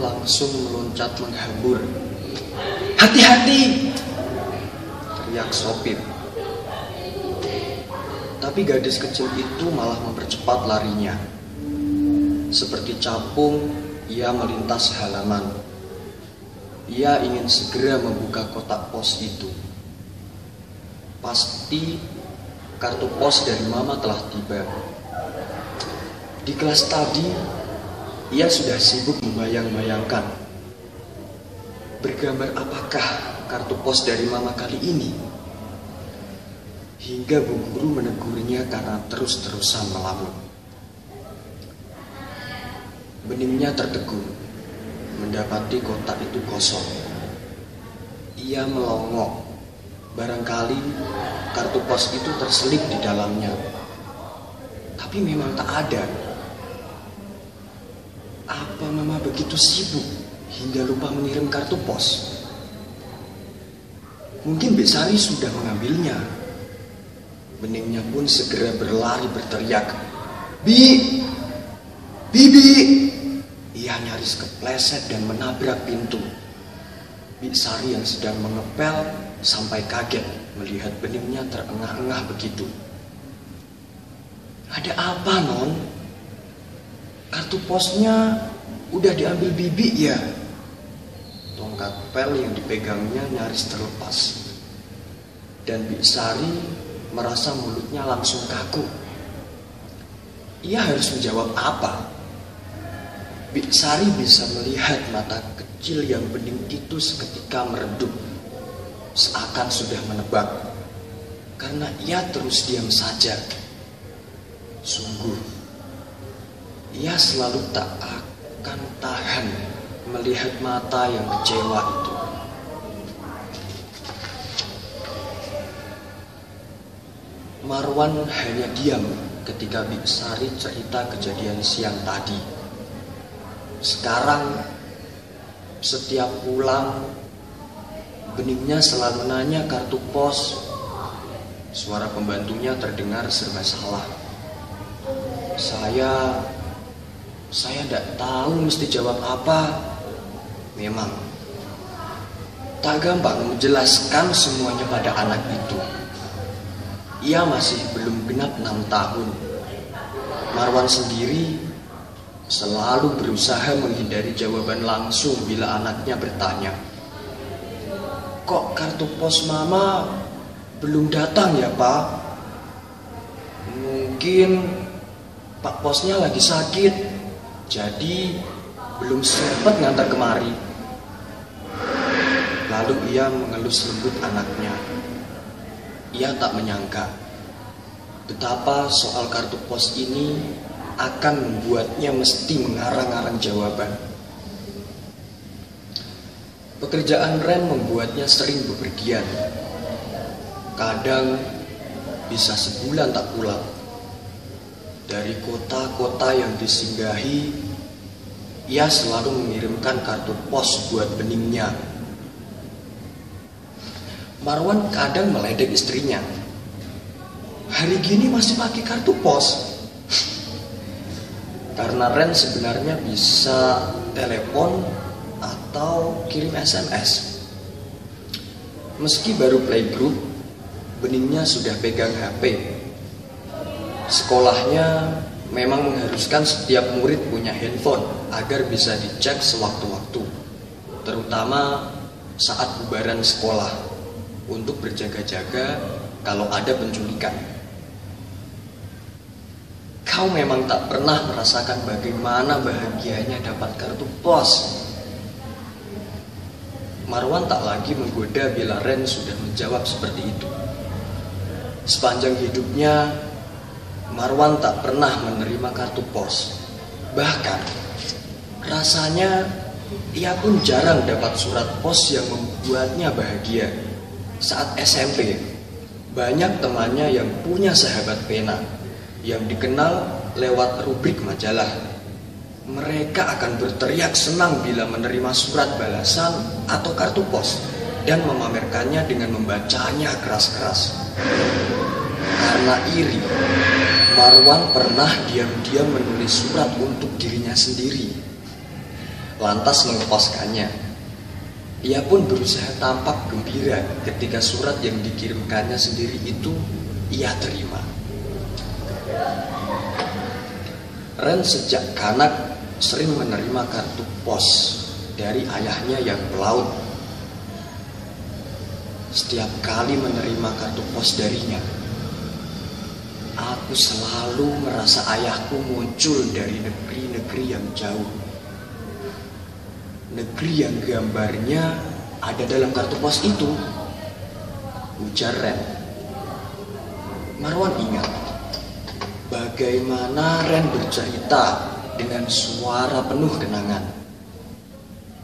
Langsung meloncat menghambur. Hati-hati! Teriak sopir. Tapi gadis kecil itu malah mempercepat larinya. Seperti capung, ia melintas halaman. Ia ingin segera membuka kotak pos itu. Pasti kartu pos dari mama telah tiba. Di kelas tadi, ia sudah sibuk membayang-bayangkan. Bergambar apakah kartu pos dari mama kali ini? Hingga bu guru menegurnya karena terus-terusan melamun. Beningnya tertegun, mendapati kotak itu kosong. Ia melongok, barangkali kartu pos itu terselip di dalamnya. Tapi memang tak ada. Mama begitu sibuk hingga lupa mengirim kartu pos? Mungkin Besari sudah mengambilnya. Beningnya pun segera berlari berteriak, Bi! Bibi! Ia nyaris kepleset dan menabrak pintu. Sari yang sedang mengepel sampai kaget melihat beningnya terengah-engah begitu. Ada apa, Non? Kartu posnya udah diambil bibi ya? Tongkat pel yang dipegangnya nyaris terlepas. Dan Sari merasa mulutnya langsung kaku. Ia harus menjawab apa? Sari bisa melihat mata kecil yang bening itu seketika meredup seakan sudah menebak karena ia terus diam saja sungguh ia selalu tak akan tahan melihat mata yang kecewa itu Marwan hanya diam ketika Biksari cerita kejadian siang tadi. Sekarang setiap pulang beningnya selalu nanya kartu pos. Suara pembantunya terdengar serba salah. Saya saya tidak tahu mesti jawab apa. Memang tak gampang menjelaskan semuanya pada anak itu. Ia masih belum genap enam tahun. Marwan sendiri selalu berusaha menghindari jawaban langsung bila anaknya bertanya. Kok kartu pos mama belum datang ya pak? Mungkin pak posnya lagi sakit, jadi belum sempat ngantar kemari. Lalu ia mengelus lembut anaknya. Ia tak menyangka betapa soal kartu pos ini akan membuatnya mesti mengarang-arang jawaban. Pekerjaan Ren membuatnya sering bepergian. Kadang bisa sebulan tak pulang. Dari kota-kota yang disinggahi, ia selalu mengirimkan kartu pos buat beningnya Marwan kadang meledek istrinya. Hari gini masih pakai kartu pos. Karena Ren sebenarnya bisa telepon atau kirim SMS. Meski baru playgroup, beningnya sudah pegang HP. Sekolahnya memang mengharuskan setiap murid punya handphone agar bisa dicek sewaktu-waktu, terutama saat bubaran sekolah untuk berjaga-jaga kalau ada penculikan. Kau memang tak pernah merasakan bagaimana bahagianya dapat kartu pos. Marwan tak lagi menggoda bila Ren sudah menjawab seperti itu. Sepanjang hidupnya, Marwan tak pernah menerima kartu pos. Bahkan, rasanya ia pun jarang dapat surat pos yang membuatnya bahagia saat SMP banyak temannya yang punya sahabat pena yang dikenal lewat rubrik majalah. Mereka akan berteriak senang bila menerima surat balasan atau kartu pos dan memamerkannya dengan membacanya keras-keras. Karena iri, Marwan pernah diam-diam menulis surat untuk dirinya sendiri. Lantas mengeposkannya. Ia pun berusaha tampak gembira ketika surat yang dikirimkannya sendiri itu ia terima. Ren sejak kanak sering menerima kartu pos dari ayahnya yang pelaut. Setiap kali menerima kartu pos darinya, aku selalu merasa ayahku muncul dari negeri-negeri yang jauh. Negeri yang gambarnya ada dalam kartu pos itu. Ujar Ren. Marwan ingat bagaimana Ren bercerita dengan suara penuh kenangan.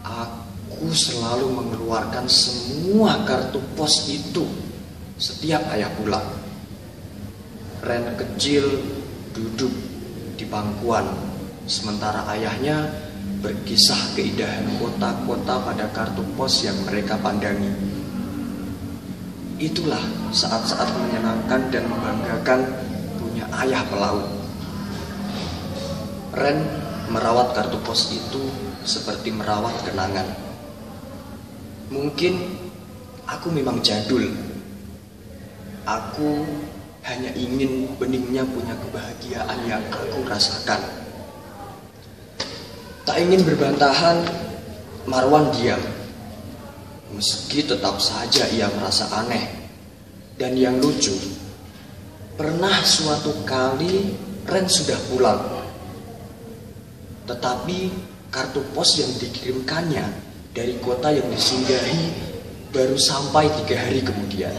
Aku selalu mengeluarkan semua kartu pos itu setiap ayah pulang. Ren kecil duduk di pangkuan, sementara ayahnya berkisah keindahan kota-kota pada kartu pos yang mereka pandangi. Itulah saat-saat menyenangkan dan membanggakan punya ayah pelaut. Ren merawat kartu pos itu seperti merawat kenangan. Mungkin aku memang jadul. Aku hanya ingin beningnya punya kebahagiaan yang aku rasakan. Tak ingin berbantahan, Marwan diam. Meski tetap saja ia merasa aneh. Dan yang lucu, pernah suatu kali Ren sudah pulang. Tetapi kartu pos yang dikirimkannya dari kota yang disinggahi baru sampai tiga hari kemudian.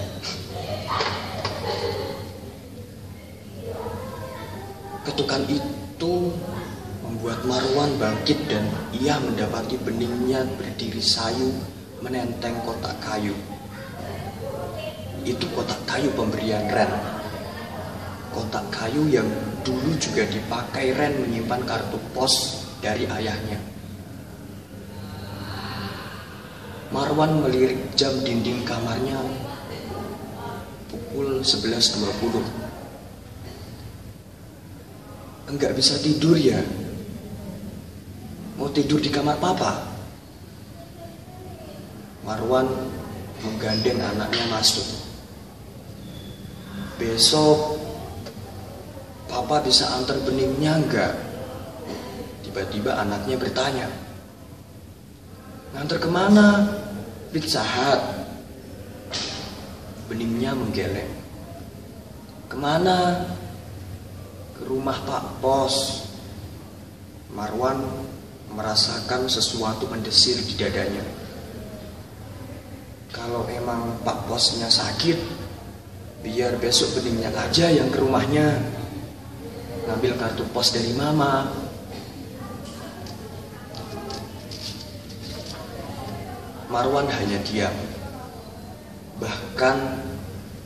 Ketukan itu membuat Marwan bangkit dan ia mendapati beningnya berdiri sayu menenteng kotak kayu. Itu kotak kayu pemberian Ren. Kotak kayu yang dulu juga dipakai Ren menyimpan kartu pos dari ayahnya. Marwan melirik jam dinding kamarnya pukul 11.20. Enggak bisa tidur ya? Mau tidur di kamar papa? Marwan menggandeng anaknya masuk. Besok papa bisa antar beningnya enggak? Tiba-tiba anaknya bertanya. Ngantar ke mana? Pizza Hut. Beningnya menggeleng. Ke mana? Ke rumah Pak Pos. Marwan merasakan sesuatu mendesir di dadanya. Kalau emang Pak Posnya sakit, biar besok beningnya aja yang ke rumahnya. Ngambil kartu pos dari mama. Marwan hanya diam. Bahkan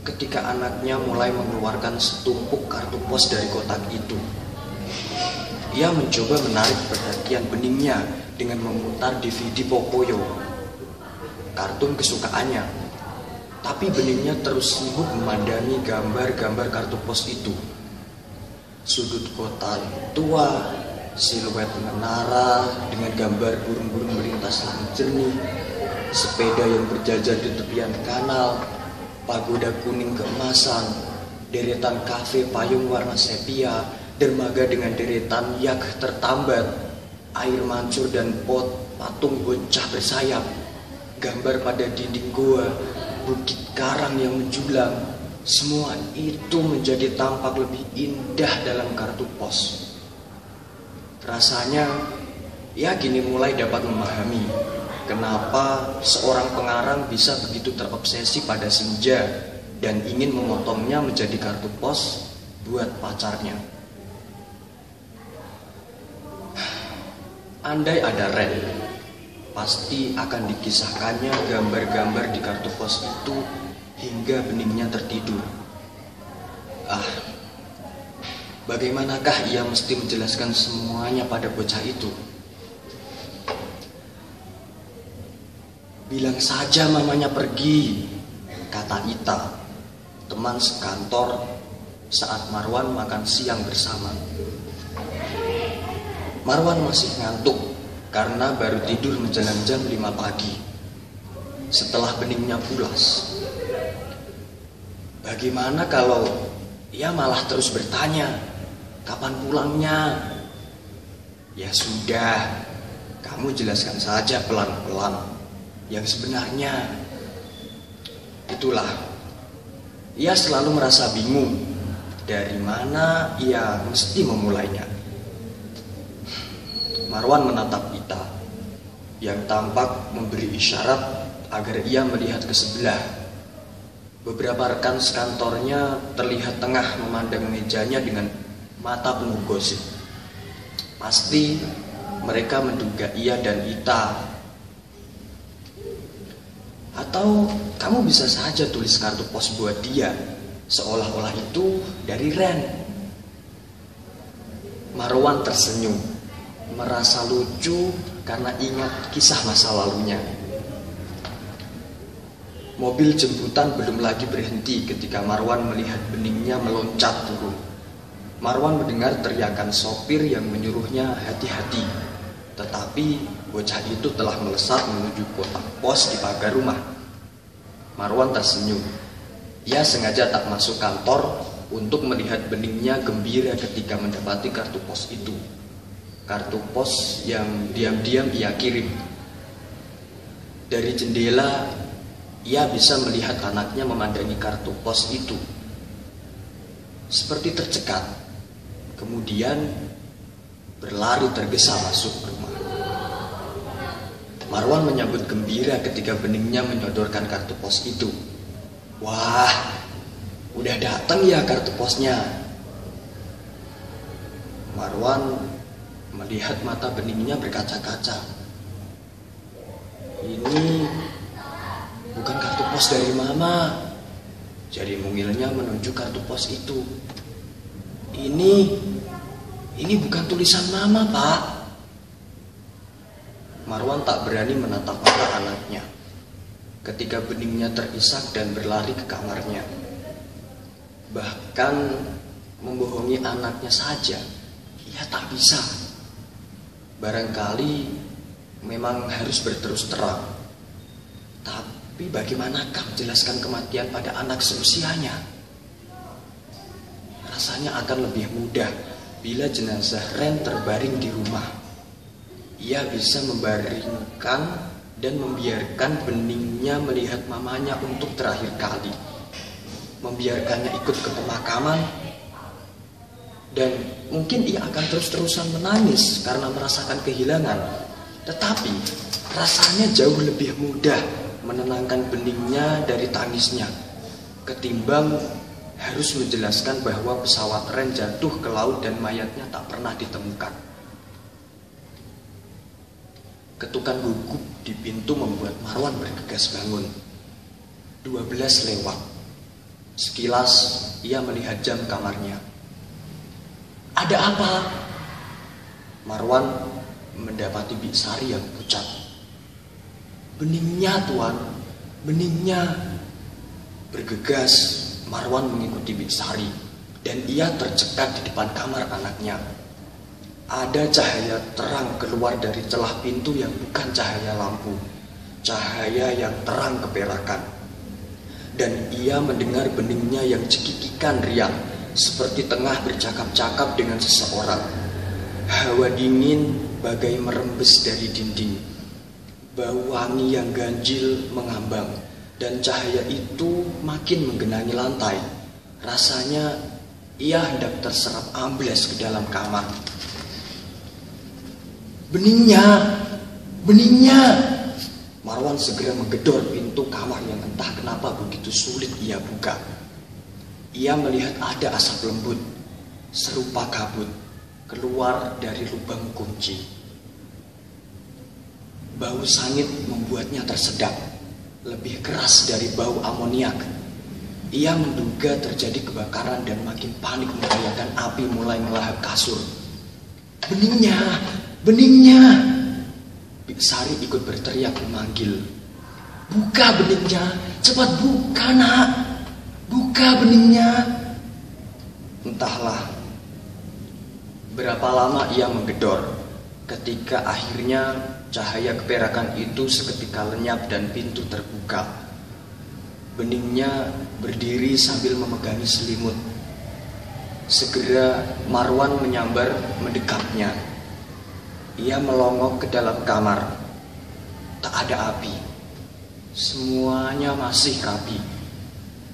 ketika anaknya mulai mengeluarkan setumpuk kartu pos dari kotak itu. Ia mencoba menarik perhatian beningnya dengan memutar DVD Pocoyo, kartun kesukaannya. Tapi beningnya terus sibuk memandangi gambar-gambar kartu pos itu. Sudut kota tua, siluet menara dengan gambar burung-burung melintas langit jernih, sepeda yang berjajar di tepian kanal, pagoda kuning keemasan, deretan kafe payung warna sepia, dermaga dengan deretan yak tertambat, air mancur dan pot patung bocah bersayap, gambar pada dinding goa, bukit karang yang menjulang, semua itu menjadi tampak lebih indah dalam kartu pos. Rasanya, ya kini mulai dapat memahami kenapa seorang pengarang bisa begitu terobsesi pada senja dan ingin memotongnya menjadi kartu pos buat pacarnya. Andai ada Ren, pasti akan dikisahkannya gambar-gambar di kartu pos itu hingga beningnya tertidur. Ah, bagaimanakah ia mesti menjelaskan semuanya pada bocah itu? Bilang saja mamanya pergi, kata Ita, teman sekantor saat Marwan makan siang bersama. Marwan masih ngantuk karena baru tidur menjelang jam 5 pagi. Setelah beningnya pulas. Bagaimana kalau ia malah terus bertanya, kapan pulangnya? Ya sudah, kamu jelaskan saja pelan-pelan yang sebenarnya. Itulah, ia selalu merasa bingung dari mana ia mesti memulainya. Marwan menatap Ita yang tampak memberi isyarat agar ia melihat ke sebelah. Beberapa rekan sekantornya terlihat tengah memandang mejanya dengan mata penuh gosip. Pasti mereka menduga ia dan Ita. Atau kamu bisa saja tulis kartu pos buat dia, seolah-olah itu dari Ren. Marwan tersenyum merasa lucu karena ingat kisah masa lalunya. Mobil jemputan belum lagi berhenti ketika Marwan melihat beningnya meloncat turun. Marwan mendengar teriakan sopir yang menyuruhnya hati-hati. Tetapi bocah itu telah melesat menuju kotak pos di pagar rumah. Marwan tersenyum. Ia sengaja tak masuk kantor untuk melihat beningnya gembira ketika mendapati kartu pos itu kartu pos yang diam-diam ia kirim. Dari jendela, ia bisa melihat anaknya memandangi kartu pos itu. Seperti tercekat, kemudian berlari tergesa masuk rumah. Marwan menyambut gembira ketika beningnya menyodorkan kartu pos itu. Wah, udah datang ya kartu posnya. Marwan melihat mata beningnya berkaca-kaca. Ini bukan kartu pos dari mama. Jadi mungilnya menuju kartu pos itu. Ini ini bukan tulisan mama, Pak. Marwan tak berani menatap mata anaknya. Ketika beningnya terisak dan berlari ke kamarnya. Bahkan membohongi anaknya saja, ia tak bisa. Barangkali memang harus berterus terang. Tapi bagaimanakah menjelaskan kematian pada anak seusianya? Rasanya akan lebih mudah bila jenazah Ren terbaring di rumah. Ia bisa membaringkan dan membiarkan beningnya melihat mamanya untuk terakhir kali. Membiarkannya ikut ke pemakaman dan mungkin ia akan terus-terusan menangis karena merasakan kehilangan. Tetapi rasanya jauh lebih mudah menenangkan beningnya dari tangisnya ketimbang harus menjelaskan bahwa pesawat Ren jatuh ke laut dan mayatnya tak pernah ditemukan. Ketukan gugup di pintu membuat Marwan bergegas bangun. 12 lewat. Sekilas ia melihat jam kamarnya. Ada apa? Marwan mendapati Biksari yang pucat. Beningnya tuan, beningnya. Bergegas, Marwan mengikuti Biksari dan ia tercekat di depan kamar anaknya. Ada cahaya terang keluar dari celah pintu yang bukan cahaya lampu, cahaya yang terang keperakan. Dan ia mendengar beningnya yang cekikikan riang seperti tengah bercakap-cakap dengan seseorang. Hawa dingin bagai merembes dari dinding. Bau wangi yang ganjil mengambang dan cahaya itu makin menggenangi lantai. Rasanya ia hendak terserap ambles ke dalam kamar. Beningnya, beningnya. Marwan segera menggedor pintu kamar yang entah kenapa begitu sulit ia buka. Ia melihat ada asap lembut serupa kabut keluar dari lubang kunci. Bau sangit membuatnya tersedak, lebih keras dari bau amoniak Ia menduga terjadi kebakaran dan makin panik membayangkan api mulai melahap kasur. Beningnya, beningnya. Sari ikut berteriak memanggil. Buka beningnya, cepat buka nak. Buka beningnya. Entahlah berapa lama ia menggedor ketika akhirnya cahaya keperakan itu seketika lenyap dan pintu terbuka. Beningnya berdiri sambil memegangi selimut. Segera Marwan menyambar mendekapnya. Ia melongok ke dalam kamar. Tak ada api. Semuanya masih rapi.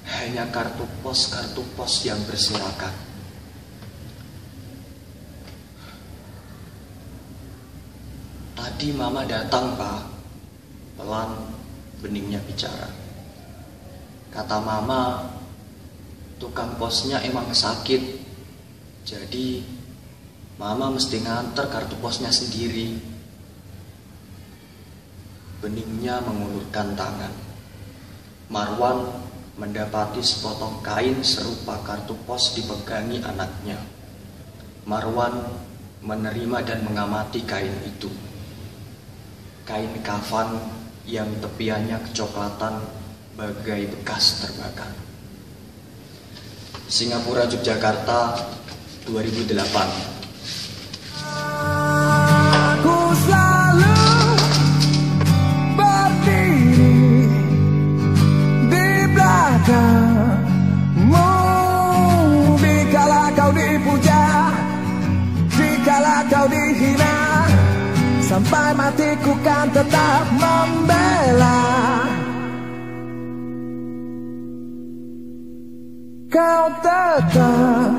Hanya kartu pos-kartu pos yang berserakan. Tadi mama datang, Pak. Pelan beningnya bicara. Kata mama, tukang posnya emang sakit. Jadi mama mesti nganter kartu posnya sendiri. Beningnya mengulurkan tangan. Marwan mendapati sepotong kain serupa kartu pos dipegangi anaknya. Marwan menerima dan mengamati kain itu. Kain kafan yang tepiannya kecoklatan bagai bekas terbakar. Singapura Yogyakarta 2008 Kau tetap